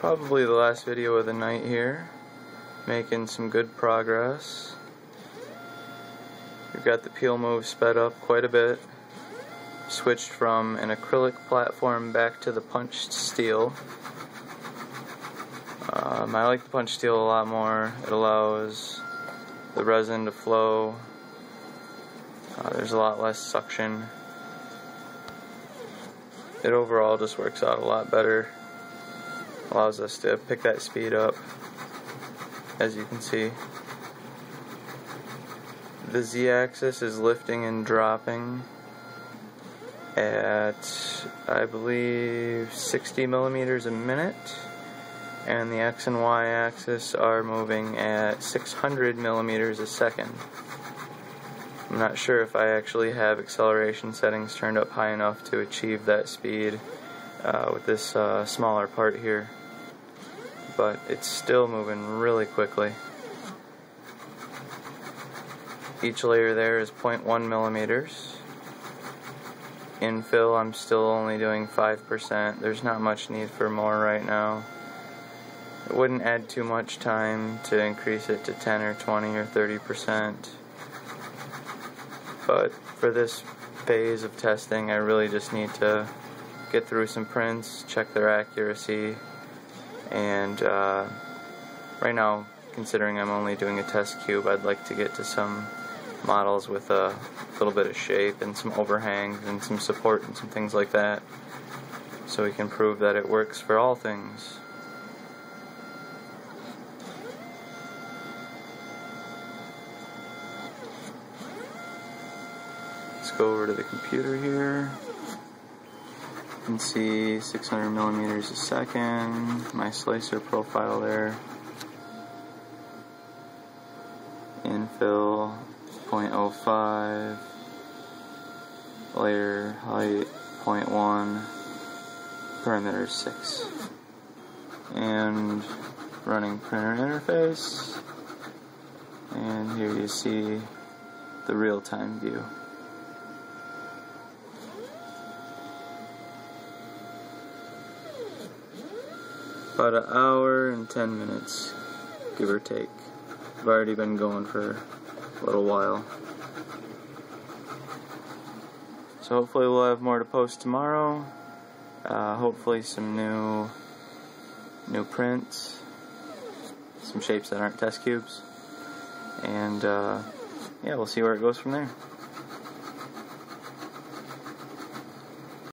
Probably the last video of the night here. Making some good progress. We've got the peel move sped up quite a bit. Switched from an acrylic platform back to the punched steel. Um, I like the punched steel a lot more. It allows the resin to flow. Uh, there's a lot less suction. It overall just works out a lot better allows us to pick that speed up as you can see. The z-axis is lifting and dropping at I believe 60 millimeters a minute and the x and y axis are moving at 600 millimeters a second. I'm not sure if I actually have acceleration settings turned up high enough to achieve that speed uh, with this uh, smaller part here but it's still moving really quickly. Each layer there is 0.1 millimeters. Infill, I'm still only doing 5%. There's not much need for more right now. It wouldn't add too much time to increase it to 10 or 20 or 30%. But for this phase of testing, I really just need to get through some prints, check their accuracy, and uh, right now considering I'm only doing a test cube I'd like to get to some models with a little bit of shape and some overhangs and some support and some things like that so we can prove that it works for all things. Let's go over to the computer here can see 600 millimeters a second, my slicer profile there. Infill 0.05, layer height 0.1, perimeter 6. And running printer interface, and here you see the real-time view. About an hour and 10 minutes, give or take. I've already been going for a little while. So hopefully we'll have more to post tomorrow. Uh, hopefully some new new prints, some shapes that aren't test cubes, and uh, yeah, we'll see where it goes from there.